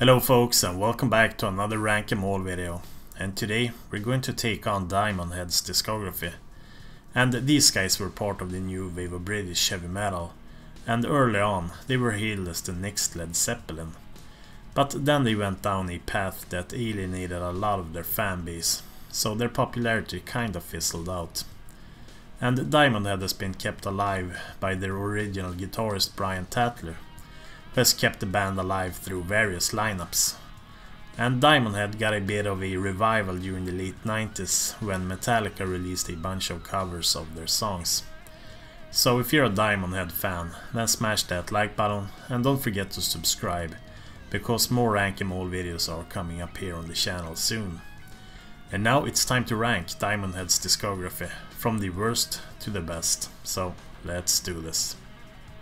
Hello folks and welcome back to another Rank 'em All video. And today we're going to take on Diamond Head's discography. And these guys were part of the new wave of British heavy metal. And early on they were hailed as the next Led Zeppelin. But then they went down a path that alienated a lot of their fan base. So their popularity kind of fizzled out. And Diamond Head has been kept alive by their original guitarist Brian Tatler has kept the band alive through various lineups. And Diamond Head got a bit of a revival during the late 90s when Metallica released a bunch of covers of their songs. So if you're a Diamond Head fan, then smash that like button and don't forget to subscribe, because more Rank 'em All videos are coming up here on the channel soon. And now it's time to rank Diamond Head's discography, from the worst to the best, so let's do this.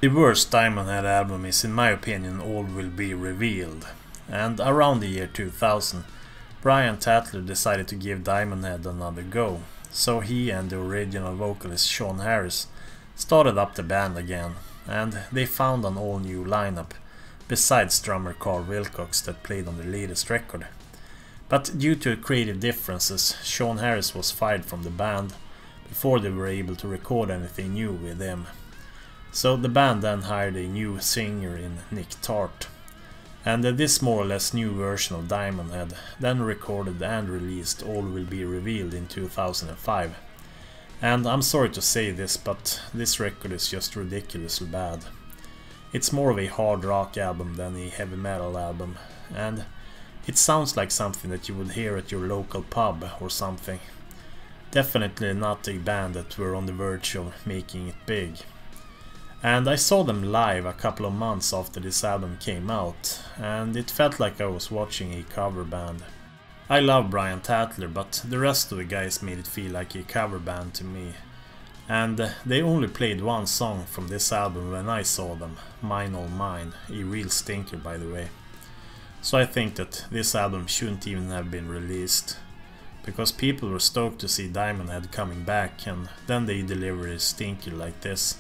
The worst Diamond Head album is in my opinion All Will Be Revealed. And around the year 2000, Brian Tatler decided to give Diamond Head another go. So he and the original vocalist Sean Harris started up the band again and they found an all new lineup besides drummer Karl Wilcox that played on the latest record. But due to creative differences, Sean Harris was fired from the band before they were able to record anything new with him. So the band then hired a new singer in Nick Tart. And this more or less new version of Diamond Head then recorded and released All Will Be Revealed in 2005. And I'm sorry to say this, but this record is just ridiculously bad. It's more of a hard rock album than a heavy metal album, and it sounds like something that you would hear at your local pub or something. Definitely not a band that were on the verge of making it big. And I saw them live a couple of months after this album came out, and it felt like I was watching a cover band. I love Brian Tatler, but the rest of the guys made it feel like a cover band to me. And they only played one song from this album when I saw them, Mine All Mine, a real stinker by the way. So I think that this album shouldn't even have been released. Because people were stoked to see Diamond Head coming back and then they deliver a stinker like this.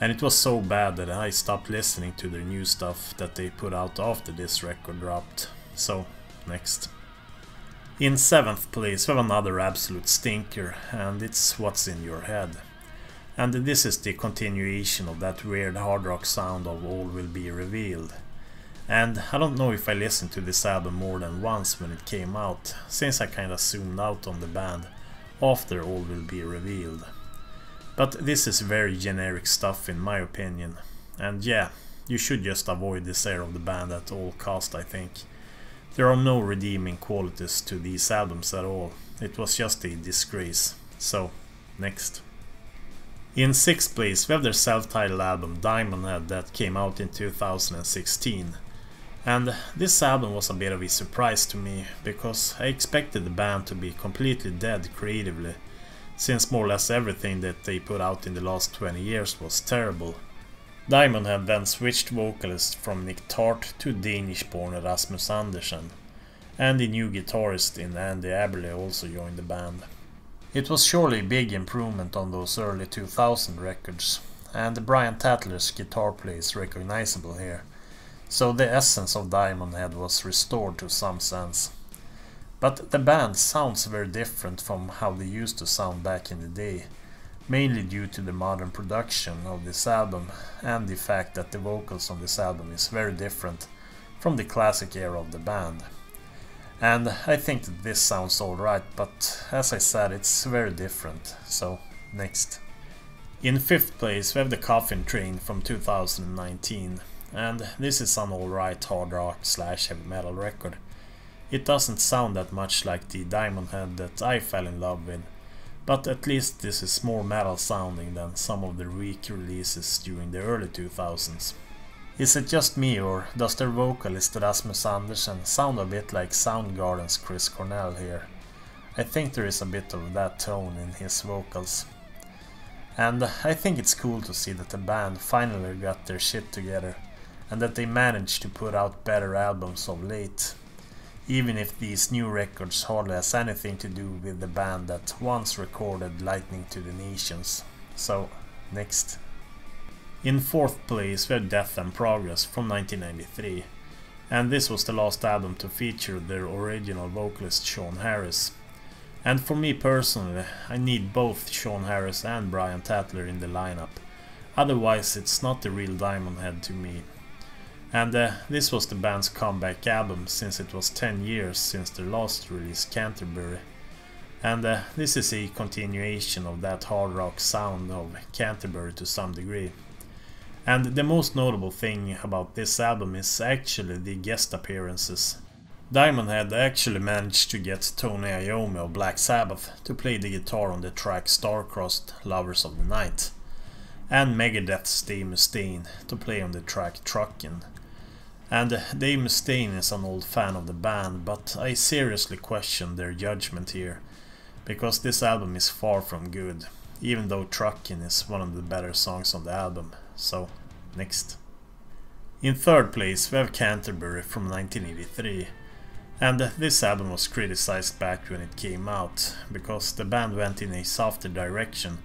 And it was so bad that I stopped listening to their new stuff that they put out after this record dropped. So, next. In 7th place we have another absolute stinker, and it's What's in Your Head. And this is the continuation of that weird hard rock sound of All Will Be Revealed. And I don't know if I listened to this album more than once when it came out, since I kinda zoomed out on the band after All Will Be Revealed. But this is very generic stuff in my opinion. And yeah, you should just avoid this era of the band at all cost I think. There are no redeeming qualities to these albums at all. It was just a disgrace. So, next. In 6th place we have their self-titled album Diamond Head that came out in 2016. And this album was a bit of a surprise to me, because I expected the band to be completely dead creatively since more or less everything that they put out in the last 20 years was terrible. Diamond Head then switched vocalist from Nick Tart to Danish-born Rasmus Andersen, and the new guitarist in Andy Abberley also joined the band. It was surely a big improvement on those early 2000 records, and Brian Tatler's guitar play is recognizable here, so the essence of Diamond Head was restored to some sense. But the band sounds very different from how they used to sound back in the day, mainly due to the modern production of this album and the fact that the vocals on this album is very different from the classic era of the band. And I think that this sounds alright, but as I said, it's very different, so next. In fifth place we have the Coffin Train from 2019, and this is an alright hard rock slash heavy metal record. It doesn't sound that much like the Diamond Head that I fell in love with, but at least this is more metal sounding than some of the weak releases during the early 2000s. Is it just me or does their vocalist Rasmus Andersen sound a bit like Soundgarden's Chris Cornell here? I think there is a bit of that tone in his vocals. And I think it's cool to see that the band finally got their shit together and that they managed to put out better albums of late even if these new records hardly has anything to do with the band that once recorded Lightning to the Nations. So, next. In fourth place we have Death and Progress from 1993. and this was the last album to feature their original vocalist Sean Harris. And for me personally, I need both Sean Harris and Brian Tatler in the lineup. Otherwise, it's not the real Diamond Head to me. And uh, this was the band's comeback album since it was 10 years since their last release, Canterbury. And uh, this is a continuation of that hard rock sound of Canterbury to some degree. And the most notable thing about this album is actually the guest appearances. Diamond Head actually managed to get Tony Iommi of Black Sabbath to play the guitar on the track Starcrossed Lovers of the Night, and Megadeth's Dave Mustaine to play on the track Truckin'. And Dave Mustaine is an old fan of the band, but I seriously question their judgment here, because this album is far from good, even though Truckin' is one of the better songs on the album. So, next. In third place we have Canterbury from 1983. And this album was criticized back when it came out, because the band went in a softer direction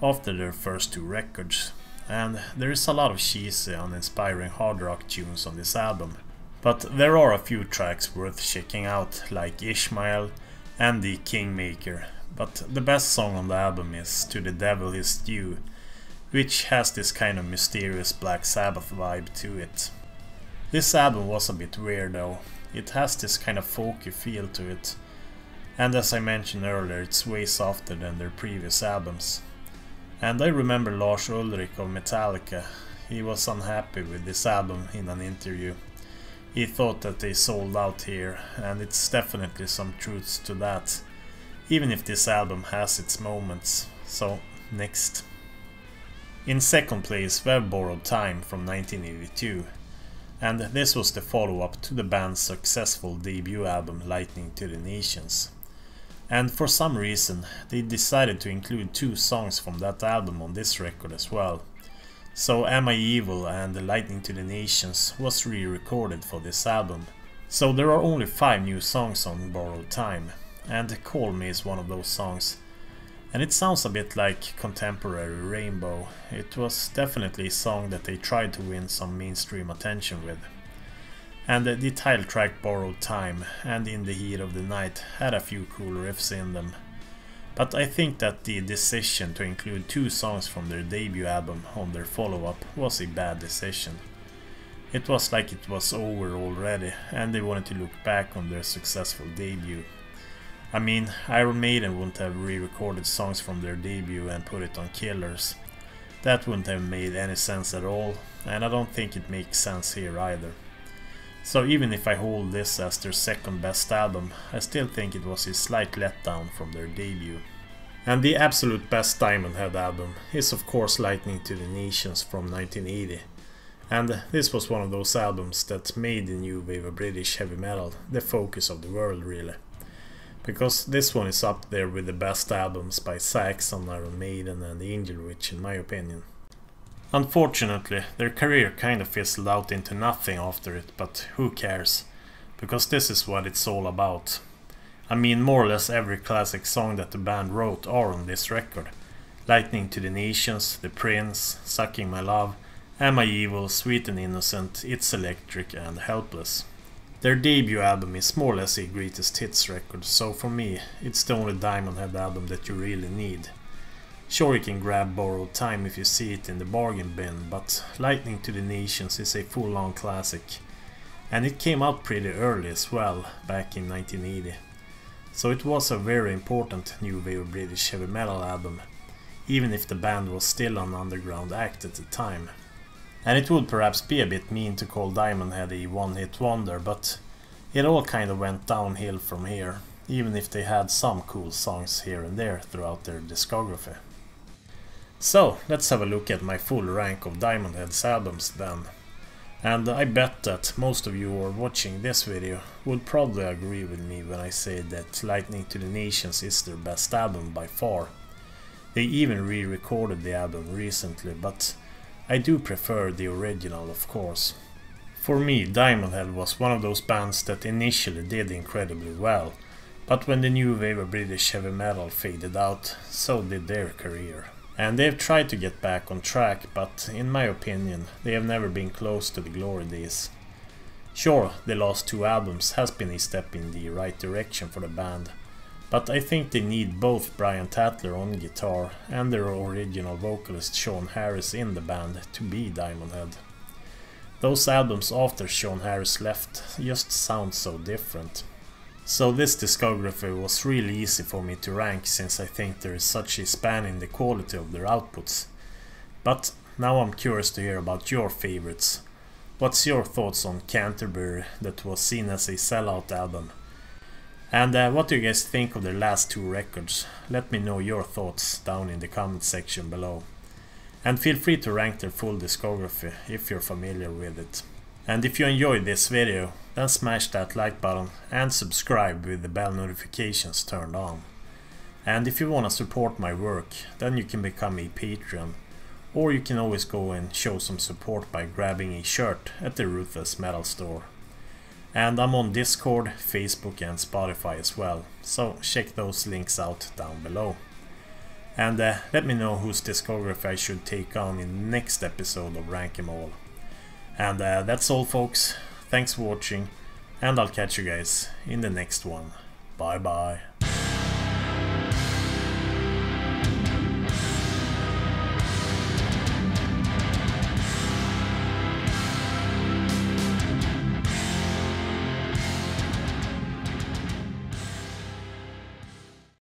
after their first two records. And there is a lot of cheesy, uninspiring hard rock tunes on this album. But there are a few tracks worth checking out, like Ishmael and The Kingmaker. But the best song on the album is To the Devil His Due, which has this kind of mysterious Black Sabbath vibe to it. This album was a bit weird though, it has this kind of folky feel to it, and as I mentioned earlier it's way softer than their previous albums. And I remember Lars Ulrich of Metallica, he was unhappy with this album in an interview. He thought that they sold out here, and it's definitely some truth to that, even if this album has its moments. So, next. In second place we Borrowed Time from 1982, and this was the follow-up to the band's successful debut album Lightning to the Nations. And for some reason they decided to include two songs from that album on this record as well. So Am I Evil and Lightning to the Nations was re-recorded for this album. So there are only 5 new songs on Borrowed Time, and Call Me is one of those songs and it sounds a bit like contemporary Rainbow. It was definitely a song that they tried to win some mainstream attention with. And the title track Borrowed Time and In the Heat of the Night had a few cool riffs in them. But I think that the decision to include two songs from their debut album on their follow-up was a bad decision. It was like it was over already and they wanted to look back on their successful debut I mean, Iron Maiden wouldn't have re-recorded songs from their debut and put it on Killers. That wouldn't have made any sense at all, and I don't think it makes sense here either. So even if I hold this as their second best album, I still think it was a slight letdown from their debut. And the absolute best Diamond Head album is of course Lightning to the Nations from 1980. And this was one of those albums that made the new wave of British heavy metal the focus of the world really. Because this one is up there with the best albums by Saxon, Iron Maiden and Angel Witch in my opinion. Unfortunately, their career kinda fizzled out into nothing after it, but who cares? Because this is what it's all about. I mean more or less every classic song that the band wrote are on this record. Lightning to the Nations, The Prince, Sucking My Love, Am I Evil, Sweet and Innocent, It's Electric and Helpless. Their debut album is more or less a greatest hits record, so for me, it's the only Diamond Head album that you really need. Sure you can grab Borrowed Time if you see it in the bargain bin, but Lightning to the Nations is a full-on classic. And it came out pretty early as well, back in 1980. So it was a very important new wave British heavy metal album, even if the band was still an underground act at the time. And it would perhaps be a bit mean to call Diamond Head a one-hit wonder, but it all kind of went downhill from here, even if they had some cool songs here and there throughout their discography. So, let's have a look at my full rank of Diamond Head's albums then. And I bet that most of you who are watching this video would probably agree with me when I say that Lightning to the Nations is their best album by far. They even re-recorded the album recently, but I do prefer the original of course. For me, Diamond Head was one of those bands that initially did incredibly well, but when the new wave of British heavy metal faded out, so did their career. And they've tried to get back on track, but in my opinion, they have never been close to the glory days. Sure, the last two albums has been a step in the right direction for the band, but I think they need both Brian Tatler on guitar and their original vocalist Sean Harris in the band to be Diamond Head. Those albums after Sean Harris left just sound so different. So this discography was really easy for me to rank since I think there is such a span in the quality of their outputs. But now I'm curious to hear about your favorites. What's your thoughts on Canterbury that was seen as a sellout album? And uh, what do you guys think of their last two records? Let me know your thoughts down in the comment section below. And feel free to rank their full discography if you're familiar with it. And if you enjoyed this video, then smash that like button and subscribe with the bell notifications turned on. And if you wanna support my work, then you can become a Patreon. Or you can always go and show some support by grabbing a shirt at the Ruthless Metal store. And I'm on Discord, Facebook and Spotify as well, so check those links out down below. And uh, let me know whose discography I should take on in the next episode of Rank 'em All. And uh, that's all folks, thanks for watching, and I'll catch you guys in the next one. Bye bye.